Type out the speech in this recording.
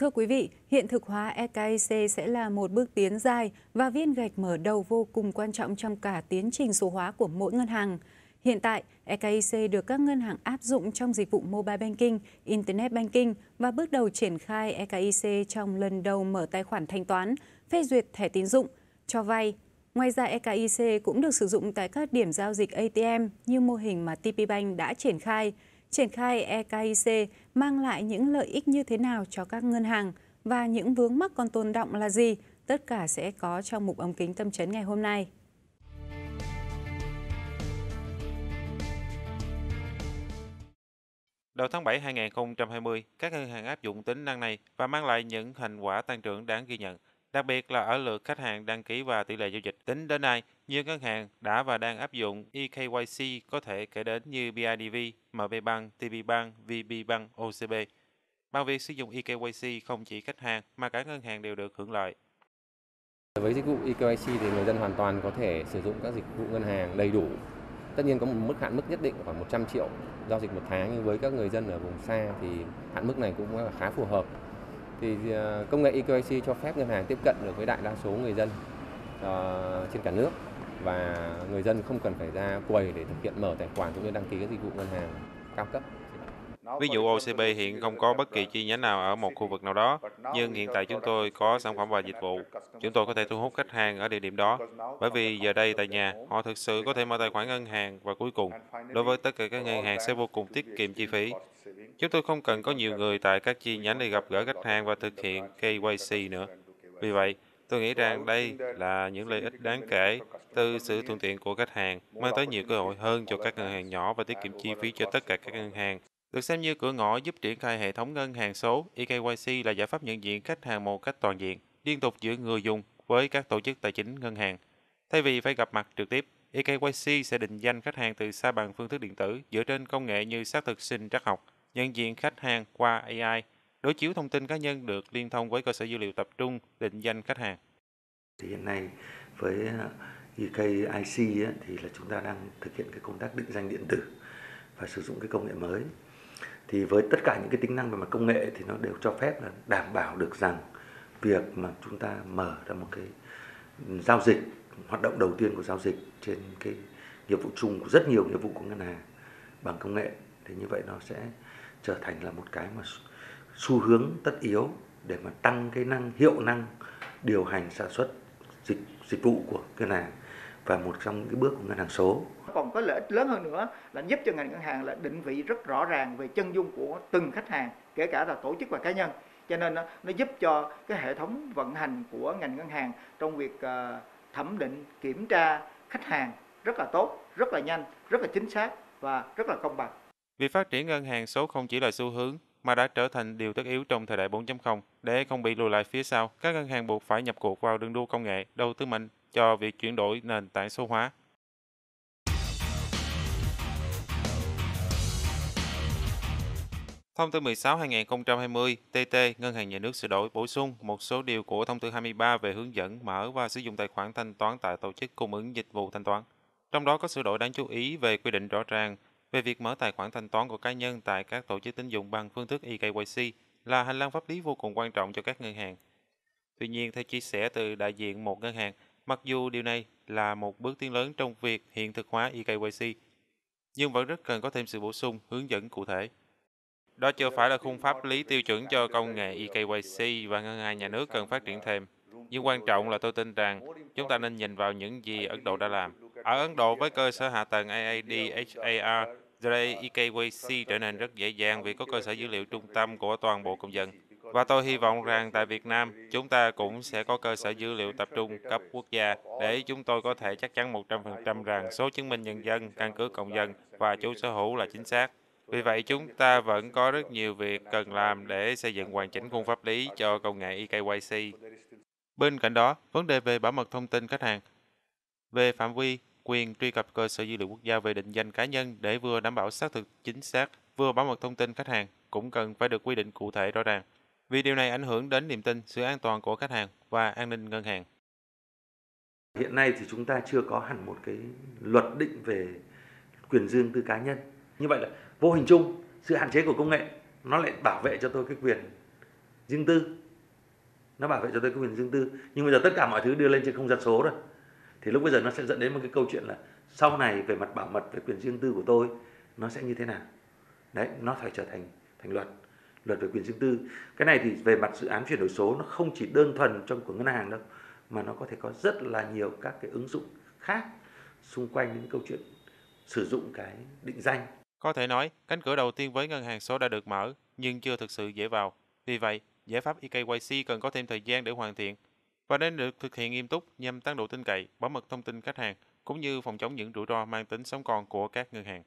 Thưa quý vị, hiện thực hóa EKIC sẽ là một bước tiến dài và viên gạch mở đầu vô cùng quan trọng trong cả tiến trình số hóa của mỗi ngân hàng. Hiện tại, EKIC được các ngân hàng áp dụng trong dịch vụ Mobile Banking, Internet Banking và bước đầu triển khai EKIC trong lần đầu mở tài khoản thanh toán, phê duyệt thẻ tín dụng, cho vay. Ngoài ra, EKIC cũng được sử dụng tại các điểm giao dịch ATM như mô hình mà TPBank đã triển khai. Triển khai EKIC mang lại những lợi ích như thế nào cho các ngân hàng và những vướng mắc còn tồn động là gì? Tất cả sẽ có trong mục ống kính tâm chấn ngày hôm nay. Đầu tháng 7 2020, các ngân hàng áp dụng tính năng này và mang lại những thành quả tăng trưởng đáng ghi nhận, đặc biệt là ở lượt khách hàng đăng ký và tỷ lệ giao dịch. Tính đến nay, nhiều ngân hàng đã và đang áp dụng eKYC có thể kể đến như BIDV, MB Bank, TB Bank, VB Bank, OCB. Bằng việc sử dụng eKYC không chỉ khách hàng mà cả ngân hàng đều được hưởng lợi. Với dịch vụ eKYC thì người dân hoàn toàn có thể sử dụng các dịch vụ ngân hàng đầy đủ. Tất nhiên có một mức hạn mức nhất định khoảng 100 triệu giao dịch một tháng nhưng với các người dân ở vùng xa thì hạn mức này cũng là khá phù hợp. Thì à, công nghệ eKYC cho phép ngân hàng tiếp cận được với đại đa số người dân à, trên cả nước và người dân không cần phải ra quầy để thực hiện mở tài khoản cũng như đăng ký các dịch vụ ngân hàng cao cấp. Ví dụ OCB hiện không có bất kỳ chi nhánh nào ở một khu vực nào đó, nhưng hiện tại chúng tôi có sản phẩm và dịch vụ. Chúng tôi có thể thu hút khách hàng ở địa điểm đó, bởi vì giờ đây tại nhà, họ thực sự có thể mở tài khoản ngân hàng và cuối cùng, đối với tất cả các ngân hàng sẽ vô cùng tiết kiệm chi phí. Chúng tôi không cần có nhiều người tại các chi nhánh để gặp gỡ khách hàng và thực hiện KYC nữa. Vì vậy, tôi nghĩ rằng đây là những lợi ích đáng kể từ sự thuận tiện của khách hàng, mang tới nhiều cơ hội hơn cho các ngân hàng nhỏ và tiết kiệm chi phí cho tất cả các ngân hàng. Được xem như cửa ngõ giúp triển khai hệ thống ngân hàng số, eKYC là giải pháp nhận diện khách hàng một cách toàn diện, liên tục giữa người dùng với các tổ chức tài chính ngân hàng. Thay vì phải gặp mặt trực tiếp, eKYC sẽ định danh khách hàng từ xa bằng phương thức điện tử dựa trên công nghệ như xác thực sinh trắc học, nhận diện khách hàng qua AI, đối chiếu thông tin cá nhân được liên thông với cơ sở dữ liệu tập trung, định danh khách hàng. Thì hiện nay với ờ, EKIC thì là chúng ta đang thực hiện cái công tác định danh điện tử và sử dụng cái công nghệ mới thì với tất cả những cái tính năng về mặt công nghệ thì nó đều cho phép là đảm bảo được rằng việc mà chúng ta mở ra một cái giao dịch, hoạt động đầu tiên của giao dịch trên cái nghiệp vụ chung của rất nhiều nghiệp vụ của ngân hàng bằng công nghệ, thì như vậy nó sẽ trở thành là một cái mà xu hướng tất yếu để mà tăng cái năng hiệu năng điều hành sản xuất dịch dịch vụ của ngân hàng và một trong những cái bước của ngân hàng số. Còn có lợi ích lớn hơn nữa là giúp cho ngành ngân hàng là định vị rất rõ ràng về chân dung của từng khách hàng kể cả là tổ chức và cá nhân. Cho nên nó, nó giúp cho cái hệ thống vận hành của ngành ngân hàng trong việc uh, thẩm định kiểm tra khách hàng rất là tốt rất là nhanh rất là chính xác và rất là công bằng. Việc phát triển ngân hàng số không chỉ là xu hướng mà đã trở thành điều tất yếu trong thời đại 4.0. Để không bị lùi lại phía sau, các ngân hàng buộc phải nhập cuộc vào đường đua công nghệ, đầu tư mạnh cho việc chuyển đổi nền tảng số hóa. Thông tư 16-2020 TT Ngân hàng Nhà nước sửa đổi bổ sung một số điều của Thông tư 23 về hướng dẫn mở và sử dụng tài khoản thanh toán tại tổ chức cung ứng dịch vụ thanh toán. Trong đó có sửa đổi đáng chú ý về quy định rõ ràng về việc mở tài khoản thanh toán của cá nhân tại các tổ chức tín dụng bằng phương thức eKYC là hành lang pháp lý vô cùng quan trọng cho các ngân hàng. Tuy nhiên, theo chia sẻ từ đại diện một ngân hàng, mặc dù điều này là một bước tiến lớn trong việc hiện thực hóa eKYC, nhưng vẫn rất cần có thêm sự bổ sung, hướng dẫn cụ thể. Đó chưa phải là khung pháp lý tiêu chuẩn cho công nghệ eKYC và ngân hàng nhà nước cần phát triển thêm. Nhưng quan trọng là tôi tin rằng chúng ta nên nhìn vào những gì Ấn Độ đã làm. Ở Ấn Độ với cơ sở hạ tầng AAD, HAR, eKYC trở nên rất dễ dàng vì có cơ sở dữ liệu trung tâm của toàn bộ công dân. Và tôi hy vọng rằng tại Việt Nam, chúng ta cũng sẽ có cơ sở dữ liệu tập trung cấp quốc gia để chúng tôi có thể chắc chắn 100% rằng số chứng minh nhân dân, căn cứ công dân và chủ sở hữu là chính xác. Vì vậy, chúng ta vẫn có rất nhiều việc cần làm để xây dựng hoàn chỉnh khung pháp lý cho công nghệ eKYC. Bên cạnh đó, vấn đề về bảo mật thông tin khách hàng. Về phạm vi, quyền truy cập cơ sở dữ liệu quốc gia về định danh cá nhân để vừa đảm bảo xác thực chính xác, vừa bảo mật thông tin khách hàng cũng cần phải được quy định cụ thể rõ ràng. Vì điều này ảnh hưởng đến niềm tin, sự an toàn của khách hàng và an ninh ngân hàng. Hiện nay thì chúng ta chưa có hẳn một cái luật định về quyền riêng tư cá nhân. Như vậy là vô hình chung sự hạn chế của công nghệ nó lại bảo vệ cho tôi cái quyền riêng tư nó bảo vệ cho tôi cái quyền riêng tư nhưng bây giờ tất cả mọi thứ đưa lên trên không gian số rồi thì lúc bây giờ nó sẽ dẫn đến một cái câu chuyện là sau này về mặt bảo mật về quyền riêng tư của tôi nó sẽ như thế nào? Đấy nó phải trở thành thành luật luật về quyền riêng tư. Cái này thì về mặt dự án chuyển đổi số nó không chỉ đơn thuần trong của ngân hàng đâu mà nó có thể có rất là nhiều các cái ứng dụng khác xung quanh những câu chuyện sử dụng cái định danh. Có thể nói, cánh cửa đầu tiên với ngân hàng số đã được mở, nhưng chưa thực sự dễ vào. Vì vậy, giải pháp eKYC cần có thêm thời gian để hoàn thiện và nên được thực hiện nghiêm túc nhằm tăng độ tin cậy, bảo mật thông tin khách hàng cũng như phòng chống những rủi ro mang tính sống còn của các ngân hàng.